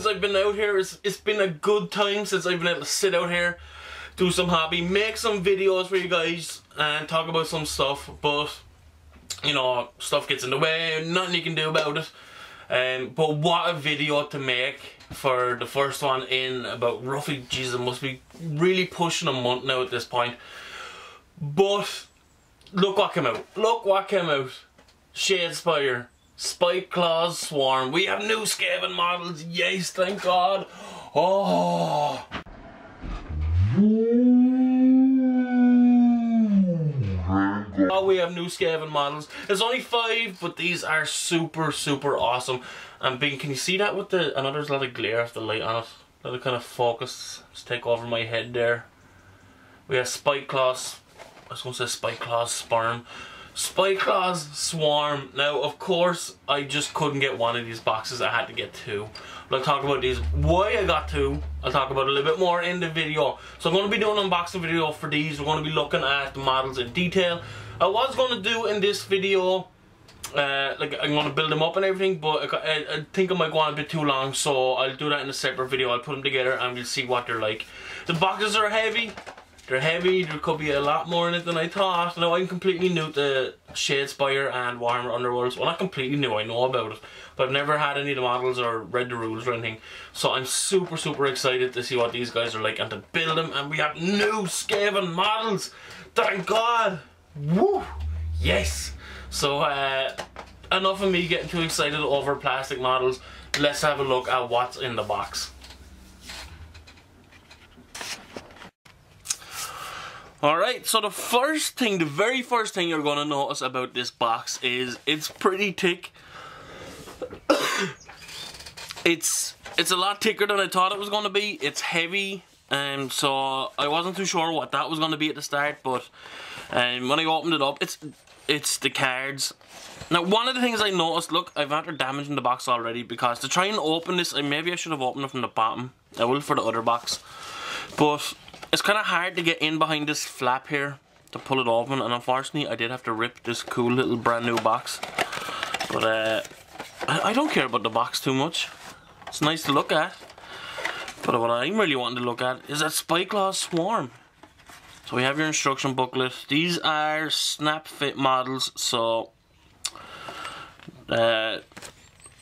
since I've been out here. It's, it's been a good time since I've been able to sit out here, do some hobby, make some videos for you guys, and talk about some stuff. But, you know, stuff gets in the way, nothing you can do about it. Um, but what a video to make for the first one in about roughly, Jesus, must be really pushing a month now at this point. But, look what came out. Look what came out. Shadespire Spiteclaw's Swarm. We have new Skaven models. Yes, thank God. Oh. Oh, we have new Skaven models. There's only five, but these are super, super awesome. And can you see that with the, I know there's a lot of glare of the light on it. A lot of kind of focus. Just take over my head there. We have Spiteclaw's. I was going to say Spiteclaw's Sperm. Spiteclaw's Swarm. Now, of course, I just couldn't get one of these boxes. I had to get two. But I'll talk about these. Why I got two, I'll talk about a little bit more in the video. So I'm going to be doing an unboxing video for these. We're going to be looking at the models in detail. I was going to do in this video, uh, like I'm going to build them up and everything, but I, I, think I might go on a bit too long. So I'll do that in a separate video. I'll put them together and we'll see what they're like. The boxes are heavy. They're heavy, there could be a lot more in it than I thought. Now I'm completely new to Shadespire and Warhammer Underworlds. Well not completely new, I know about it. But I've never had any of the models or read the rules or anything. So I'm super super excited to see what these guys are like and to build them. And we have new Skaven models! Thank God! Woo! Yes! So uh, enough of me getting too excited over plastic models. Let's have a look at what's in the box. Alright, so the first thing, the very first thing you're gonna notice about this box is it's pretty thick. it's it's a lot thicker than I thought it was gonna be. It's heavy, and um, so I wasn't too sure what that was gonna be at the start, but um, when I opened it up, it's it's the cards. Now, one of the things I noticed, look, I've entered damage in the box already because to try and open this, maybe I should have opened it from the bottom. I will for the other box. But it's kind of hard to get in behind this flap here to pull it open and unfortunately I did have to rip this cool little brand new box. But uh, I, don't care about the box too much. It's nice to look at. But what I'm really wanting to look at is that Spiteclaw Swarm. So we have your instruction booklet. These are snap fit models, so uh,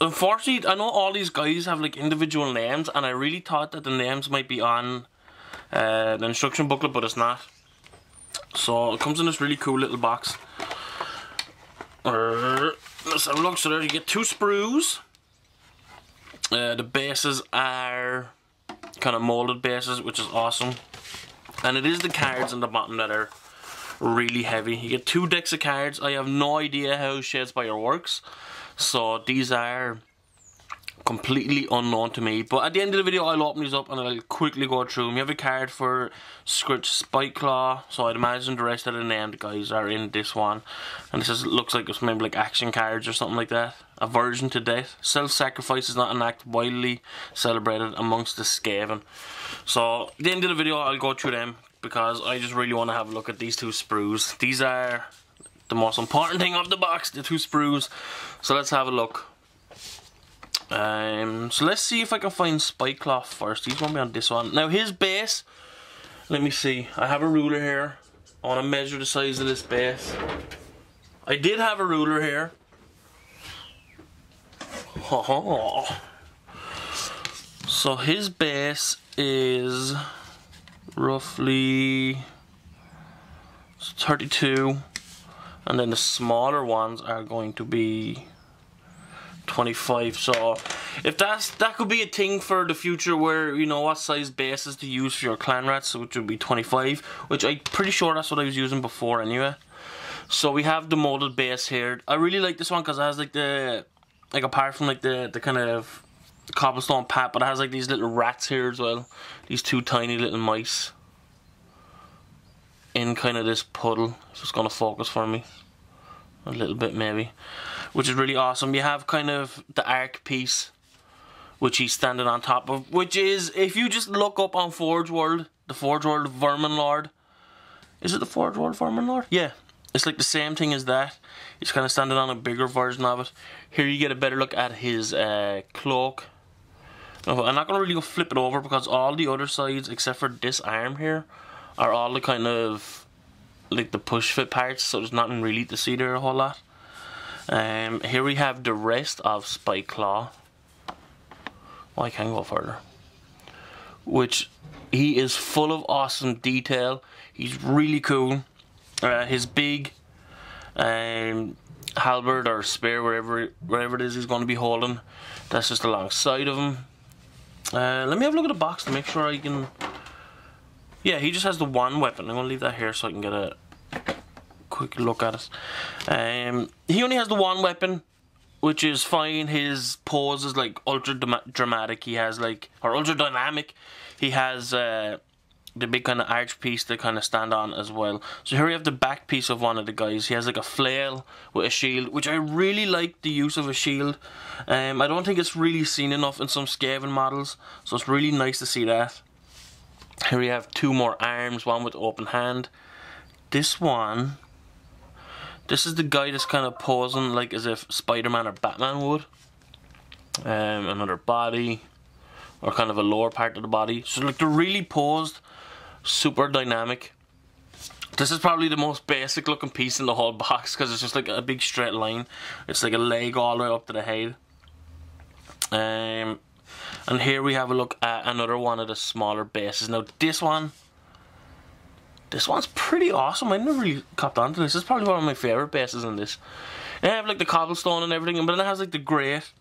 unfortunately I know all these guys have like individual names and I really thought that the names might be on uh, the instruction booklet, but it's not. So it comes in this really cool little box. Uh, let's have a look. So there you get two sprues. Uh, the bases are kind of molded bases, which is awesome. And it is the cards in the bottom that are really heavy. You get two decks of cards. I have no idea how Shadespire works. So these are completely unknown to me. But at the end of the video, I'll open these up and I'll quickly go through them. You have a card for Scritch Spiteclaw, so I'd imagine the rest of the named guys are in this one. And this is, looks like it's maybe like action cards or something like that. Aversion to death. Self-sacrifice is not an act widely celebrated amongst the Skaven. So, at the end of the video, I'll go through them because I just really want to have a look at these two sprues. These are the most important thing of the box, the two sprues. So let's have a look. Um, so let's see if I can find Spiteclaw first. He's going to be on this one. Now his base, let me see. I have a ruler here. I want to measure the size of this base. I did have a ruler here. So his base is roughly 32 and then the smaller ones are going to be 25 so if that's that could be a thing for the future where you know what size bases to use for your clan rats which would be 25 which I'm pretty sure that's what I was using before anyway. So we have the molded base here. I really like this one because it has like the like apart from like the the kind of cobblestone pat but it has like these little rats here as well. These two tiny little mice in kind of this puddle. It's just gonna focus for me a little bit maybe which is really awesome. You have kind of the arc piece, which he's standing on top of, which is, if you just look up on Forge World, the Forge World Vermin Lord, is it the Forge World Vermin Lord? Yeah. It's like the same thing as that. He's kind of standing on a bigger version of it. Here you get a better look at his uh, cloak. I'm not going to really go flip it over because all the other sides, except for this arm here, are all the kind of like the push fit parts, so there's nothing really to see there a whole lot. Um, here we have the rest of Spiteclaw. Oh, I can go further. Which he is full of awesome detail. He's really cool. Uh, his big um, halberd or spear, wherever wherever it is he's going to be holding, that's just alongside of him. Uh, let me have a look at the box to make sure I can. Yeah, he just has the one weapon. I'm going to leave that here so I can get a quick look at it. Um, he only has the one weapon, which is fine. His pose is like ultra dramatic. He has like or ultra dynamic. He has uh, the big kind of arch piece to kind of stand on as well. So here we have the back piece of one of the guys. He has like a flail with a shield, which I really like the use of a shield. Um, I don't think it's really seen enough in some Skaven models, so it's really nice to see that. Here we have two more arms, one with open hand. This one, this is the guy that's kind of posing like as if Spider-Man or Batman would. Um, another body, or kind of a lower part of the body. So like they're really posed super dynamic. This is probably the most basic looking piece in the whole box because it's just like a big straight line. It's like a leg all the way up to the head. Um, and here we have a look at another one of the smaller bases. Now this one, this one's pretty awesome. I never really copped onto this. It's probably one of my favourite bases in this. They have like the cobblestone and everything, but then it has like the grate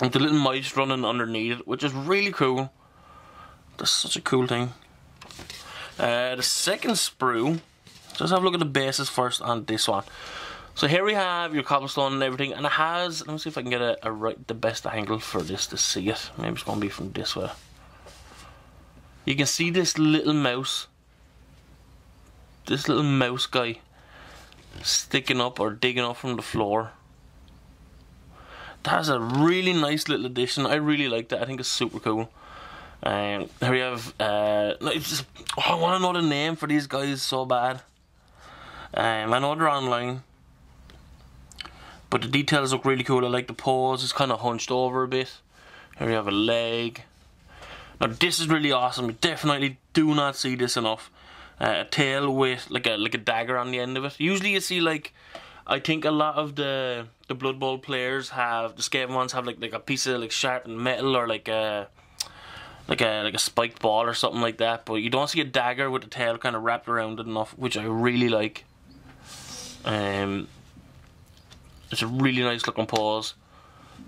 with the little mice running underneath it, which is really cool. That's such a cool thing. Uh, the second sprue, let's have a look at the bases first on this one. So here we have your cobblestone and everything, and it has, let me see if I can get a, a right, the best angle for this to see it. Maybe it's going to be from this way. You can see this little mouse, this little mouse guy, sticking up or digging up from the floor. That's a really nice little addition. I really like that. I think it's super cool. Um, here we have. Uh, just, oh, I want to know the name for these guys so bad. Um, I know they're online, but the details look really cool. I like the pose; it's kind of hunched over a bit. Here we have a leg. Now this is really awesome. You definitely do not see this enough. Uh, a tail with like a like a dagger on the end of it. Usually you see like I think a lot of the the Blood Bowl players have the Skaven ones have like like a piece of like sharpened metal or like a like a like a spiked ball or something like that. But you don't see a dagger with the tail kind of wrapped around it enough, which I really like. Um, it's a really nice looking paws.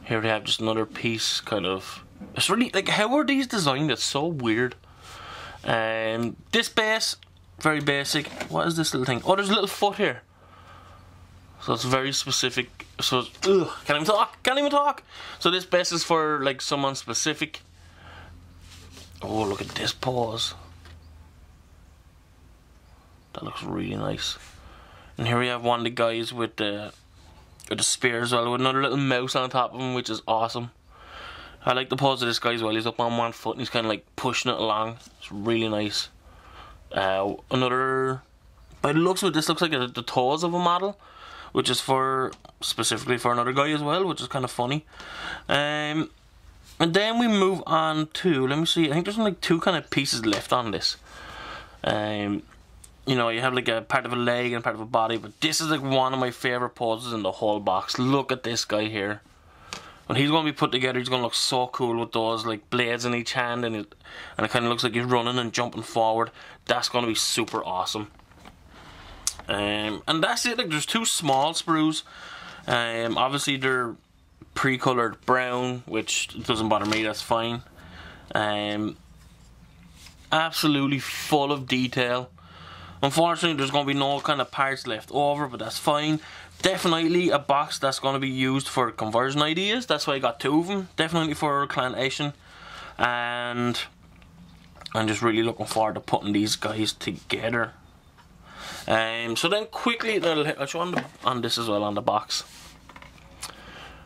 Here we have just another piece, kind of. It's really like how are these designed? It's so weird. Um, this base, very basic. What is this little thing? Oh, there's a little foot here. So it's very specific. So ugh, can't even talk. Can't even talk. So this base is for like someone specific. Oh, look at this pose. That looks really nice. And here we have one of the guys with the with the spear as well, with another little mouse on top of him, which is awesome. I like the pose of this guy as well. He's up on one foot and he's kind of like pushing it along. It's really nice. Uh, another, by the looks of it, this looks like a, the toes of a model, which is for specifically for another guy as well, which is kind of funny. Um, and then we move on to, let me see, I think there's like two kind of pieces left on this. Um, you know, you have like a part of a leg and part of a body, but this is like one of my favourite poses in the whole box. Look at this guy here. When he's going to be put together, he's going to look so cool with those like blades in each hand, and it, and it kind of looks like he's running and jumping forward. That's going to be super awesome. Um, and that's it. Like, there's two small sprues. Um, obviously they're pre-colored brown, which doesn't bother me. That's fine. Um, absolutely full of detail. Unfortunately, there's going to be no kind of parts left over, but that's fine. Definitely a box that's going to be used for conversion ideas. That's why I got two of them. Definitely for Clan Nation. And I'm just really looking forward to putting these guys together. Um, so then quickly, I'll show on, the, on this as well on the box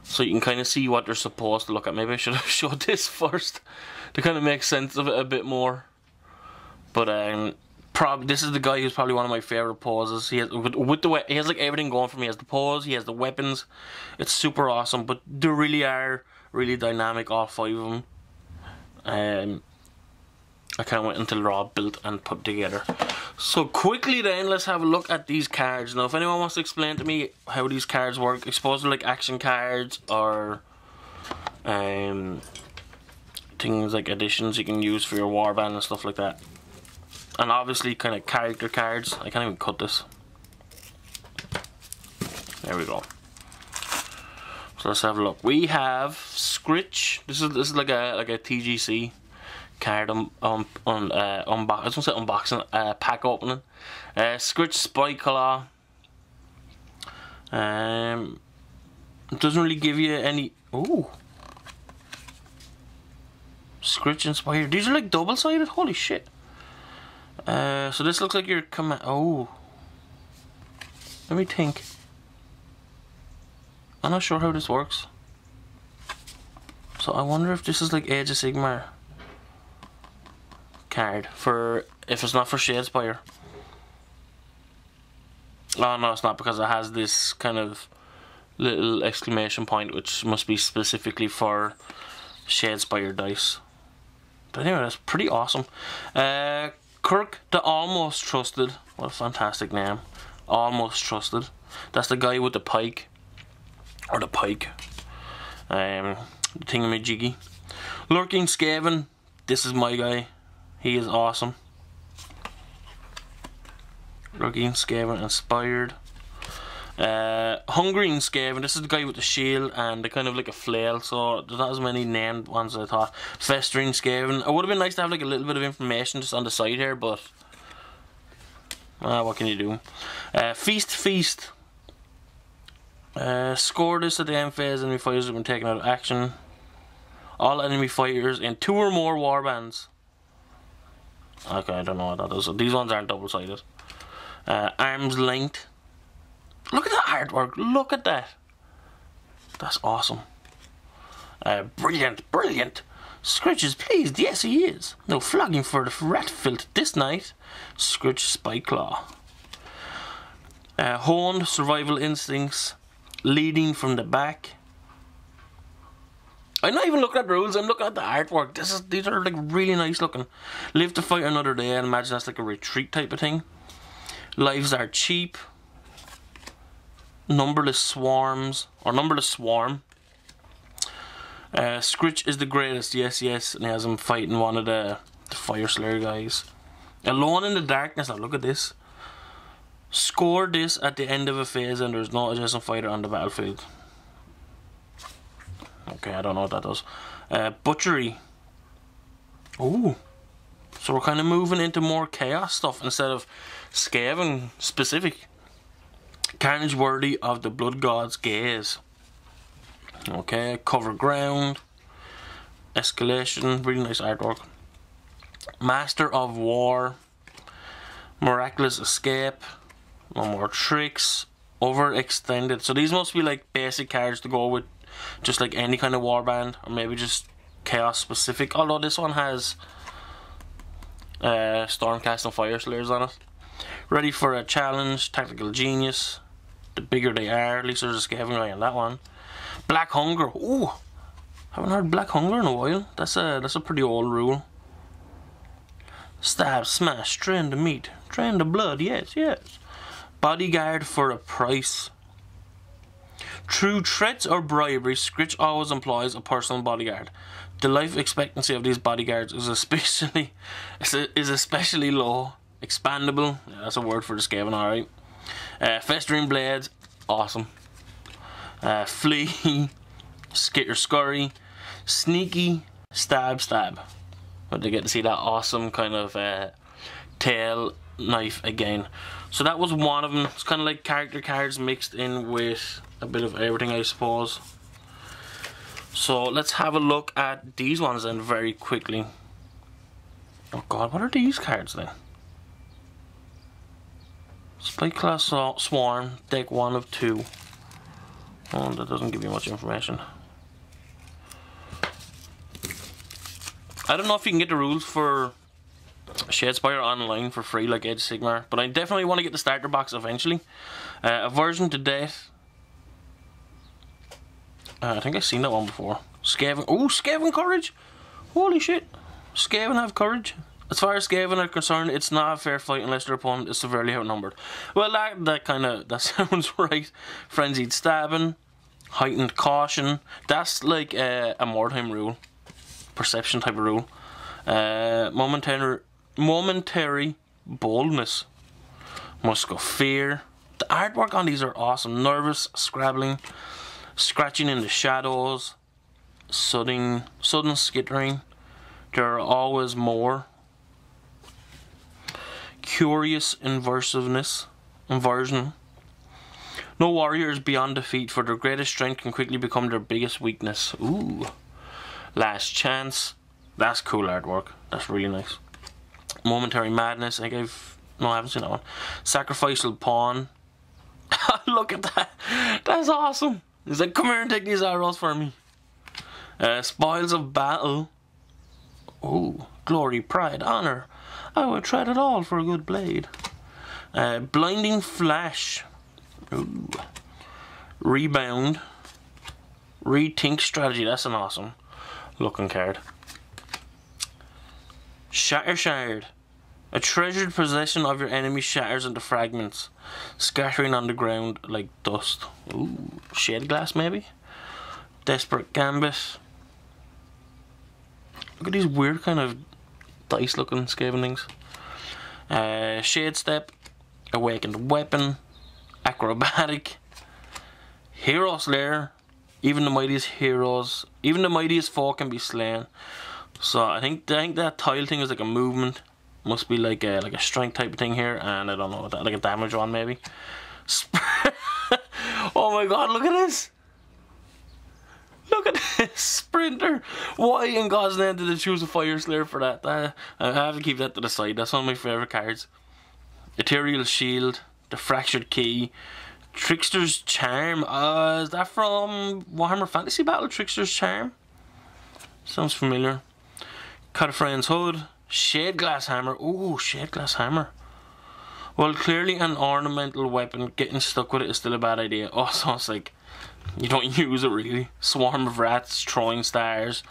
so you can kind of see what they're supposed to look at. Maybe I should have showed this first to kind of make sense of it a bit more. But um, prob this is the guy who's probably one of my favorite poses. He has with, with the he has like everything going for me. He has the pose, he has the weapons. It's super awesome. But they really are really dynamic, all five of them. Um, I can't wait until all built and put together. So quickly then, let's have a look at these cards. Now, if anyone wants to explain to me how these cards work, suppose they're like action cards or um, things like additions you can use for your warband and stuff like that. And obviously kind of character cards. I can't even cut this. There we go. So let's have a look. We have Scritch. This is this is like a like a TGC card um um on uh unbox. I was gonna say unboxing uh pack opening. Uh, Scritch Spiteclaw. Um, it doesn't really give you any. Ooh. Scritch and inspired. These are like double sided. Holy shit. Uh, so this looks like you're coming. Oh. Let me think. I'm not sure how this works. So I wonder if this is like Age of Sigmar card for if it's not for Shadespire. Oh no, it's not because it has this kind of little exclamation point which must be specifically for Shadespire dice. But anyway, that's pretty awesome. Uh, Krrk the Almost Trusted. What a fantastic name. Almost Trusted. That's the guy with the pike. Or the pike. Um, thingamajiggy. Lurking Skaven. This is my guy. He is awesome. Lurking Skaven inspired. Uh, Hungering Skaven, this is the guy with the shield and the kind of like a flail, so there's not as many named ones as I thought. Festering Skaven, it would have been nice to have like a little bit of information just on the side here, but uh, what can you do? Uh, Feast Feast. Uh, score this at the end phase, enemy fighters have been taken out of action. All enemy fighters in two or more warbands. Okay, I don't know what that is. These ones aren't double sided. Uh, arm's length. Look at that artwork. Look at that. That's awesome. Uh, brilliant, brilliant. Scritch is pleased. Yes, he is. No flogging for the rat filth this night. Scritch Spiteclaw. Uh, honed survival instincts. Leading from the back. I'm not even looking at rules, I'm looking at the artwork. This is these are like really nice looking. Live to fight another day, I imagine that's like a retreat type of thing. Lives are cheap numberless swarms or numberless swarm. Uh, Scritch is the greatest, yes, yes, and he has him fighting one of the, the Fyreslayer guys. Alone in the darkness, now look at this. Score this at the end of a phase and there's no adjacent fighter on the battlefield. Okay, I don't know what that does. Uh, butchery. Ooh. So we're kind of moving into more chaos stuff instead of Skaven specific. Carnage worthy of the blood god's gaze. Okay, cover ground. Escalation, really nice artwork. Master of War. Miraculous Escape. No more tricks. Overextended. So these must be like basic cards to go with just like any kind of warband. Or maybe just chaos specific. Although this one has uh, Stormcast and Fyreslayers on it. Ready for a challenge, tactical genius. The bigger they are, at least there's a Skaven guy on that one. Black Hunger. Ooh, haven't heard Black Hunger in a while. That's a that's a pretty old rule. Stab, smash, drain the meat, drain the blood. Yes, yes. Bodyguard for a price. Through threats or bribery, Scritch always employs a personal bodyguard. The life expectancy of these bodyguards is especially is especially low expandable. Yeah, that's a word for the Skaven, alright. Uh, Festering Blades, awesome. Uh, flee, Skitter Scurry, Sneaky, Stab Stab. But they get to see that awesome kind of uh, tail knife again. So that was one of them. It's kind of like character cards mixed in with a bit of everything, I suppose. So let's have a look at these ones then very quickly. Oh god, what are these cards then? Spiteclaw Swarm, deck 1 of 2. Oh, that doesn't give you much information. I don't know if you can get the rules for Shadespire online for free like Edge Sigmar, but I definitely want to get the starter box eventually. Uh, Aversion to Death. Uh, I think I've seen that one before. Skaven. Oh, Skaven Courage! Holy shit. Skaven have courage. As far as Skaven are concerned, it's not a fair fight unless their opponent is severely outnumbered. Well, that, that kind of, that sounds right. Frenzied stabbing, heightened caution. That's like a, a Mordheim rule. Perception type of rule. Uh, momentary, momentary boldness. Musk of fear. The artwork on these are awesome. Nervous, scrabbling, scratching in the shadows, sudden, sudden skittering. There are always more curious inversiveness, inversion. No warrior is beyond defeat, for their greatest strength can quickly become their biggest weakness. Ooh. Last chance. That's cool artwork. That's really nice. Momentary madness. I think I've no, I haven't seen that one. Sacrificial pawn. Look at that. That's awesome. He's like, come here and take these arrows for me. Uh, spoils of battle. Ooh, glory, pride, honor. I would trade it all for a good blade. Uh, blinding flash. Ooh. Rebound. Rethink strategy. That's an awesome looking card. Shatter shard. A treasured possession of your enemy shatters into fragments, scattering on the ground like dust. Ooh, shade glass maybe? Desperate gambit. Look at these weird kind of dice looking Skavenings. Uh, Shade Step, Awakened Weapon, Acrobatic, Hero Slayer, even the mightiest heroes, even the mightiest foe can be slain. So I think I think that tile thing is like a movement, must be like a like a strength type of thing here, and I don't know like a damage one maybe. oh my god! Look at this. Look at this sprinter. Why in God's name did they choose a Fyreslayer for that? Uh, I have to keep that to the side. That's one of my favourite cards. Ethereal Shield, the Fractured Key, Trickster's Charm. Uh, is that from Warhammer Fantasy Battle? Trickster's Charm. Sounds familiar. Cut a Friend's Hood, Shade Glass Hammer. Ooh, Shade Glass Hammer. Well, clearly an ornamental weapon, getting stuck with it is still a bad idea. Also, it's like you don't use it really. Swarm of rats, throwing stars.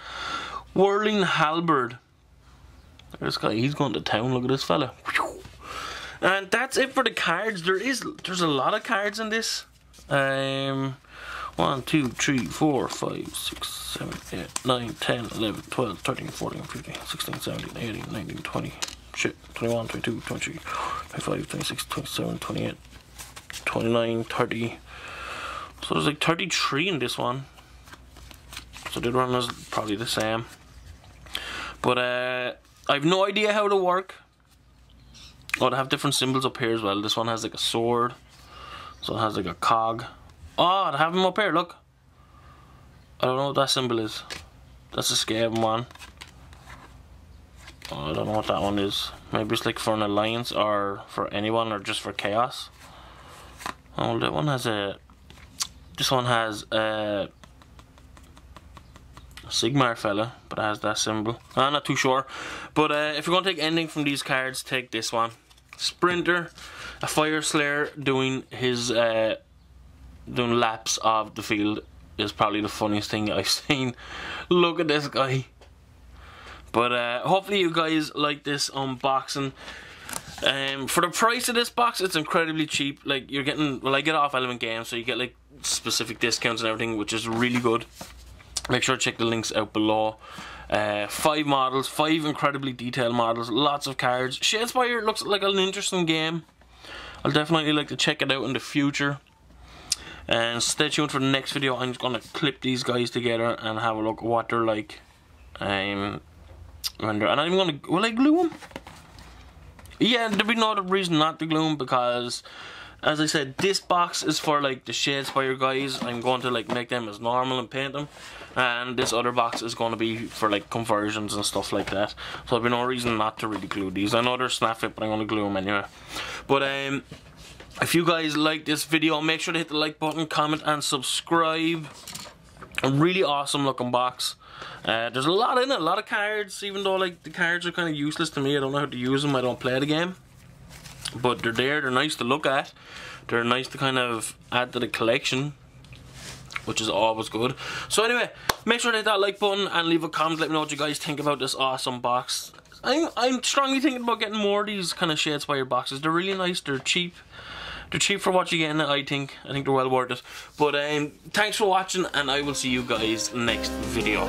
Whirling halberd. This guy, he's going to town. Look at this fella. And that's it for the cards. There is, there's a lot of cards in this. Um, 1, 2, 3, 4, 5, 6, 7, 8, 9, 10, 11, 12, 13, 14, 15, 16, 17, 18, 19, 20, shit, 21, 22, 23, 25, 26, 27, 28, 29, 30, so there's like 33 in this one. So the other one is probably the same. But uh, I have no idea how to work. Oh, they have different symbols up here as well. This one has like a sword. So it has like a cog. Oh, they have them up here, look. I don't know what that symbol is. That's a Skaven one. Oh, I don't know what that one is. Maybe it's like for an alliance or for anyone or just for chaos. Oh, that one has a this one has uh, a Sigmar fella, but it has that symbol. I'm not too sure. But uh, if you're going to take anything from these cards, take this one. Sprinter, a Fyreslayer doing his uh, doing laps of the field is probably the funniest thing I've seen. Look at this guy. But uh, hopefully you guys like this unboxing. Um, for the price of this box, it's incredibly cheap. Like you're getting, well, I get off Element Games, so you get like specific discounts and everything, which is really good. Make sure to check the links out below. Uh, five models, five incredibly detailed models, lots of cards. Shadespire looks like an interesting game. I'll definitely like to check it out in the future. And stay tuned for the next video. I'm just gonna clip these guys together and have a look at what they're like. Um, they're, and I'm gonna will I glue them? Yeah, there'd be no reason not to glue them because as I said, this box is for like the Shadespire guys. I'm going to like make them as normal and paint them. And this other box is going to be for like conversions and stuff like that. So there'll be no reason not to really glue these. I know they're snap fit, but I'm going to glue them anyway. But um, if you guys like this video, make sure to hit the like button, comment and subscribe. A really awesome looking box. Uh, there's a lot in it, a lot of cards, even though like the cards are kind of useless to me. I don't know how to use them, I don't play the game but they're there they're nice to look at they're nice to kind of add to the collection which is always good. So anyway, make sure to hit that like button and leave a comment. Let me know what you guys think about this awesome box. I'm, I'm strongly thinking about getting more of these kind of Shadespire boxes. They're really nice. They're cheap. They're cheap for what you're getting, I think. I think they're well worth it. But um, thanks for watching, and I will see you guys next video.